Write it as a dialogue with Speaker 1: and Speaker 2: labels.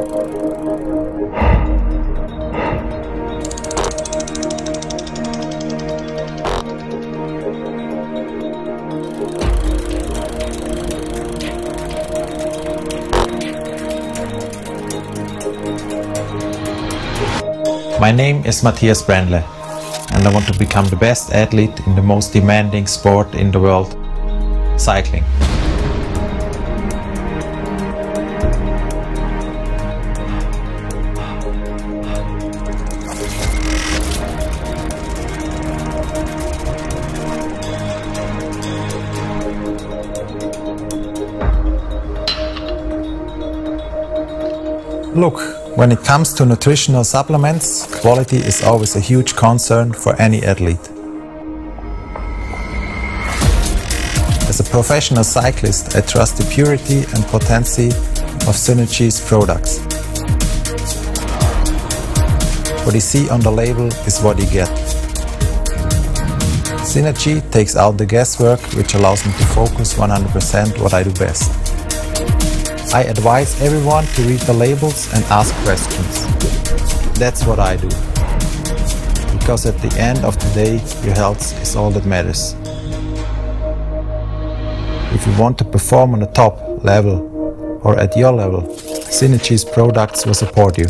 Speaker 1: My name is Matthias Brändle and I want to become the best athlete in the most demanding sport in the world, cycling. Look, when it comes to nutritional supplements, quality is always a huge concern for any athlete. As a professional cyclist, I trust the purity and potency of Synergy's products. What you see on the label is what you get. Synergy takes out the guesswork, which allows me to focus 100% what I do best. I advise everyone to read the labels and ask questions. That's what I do. Because at the end of the day, your health is all that matters. If you want to perform on the top level or at your level, Synergy's products will support you.